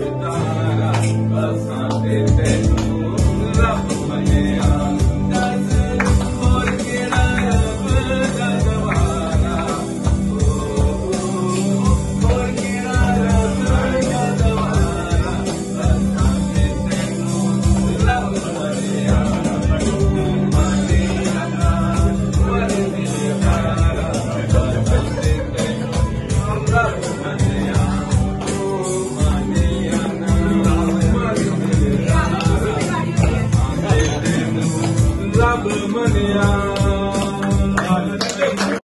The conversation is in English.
Goodbye. सब मनिया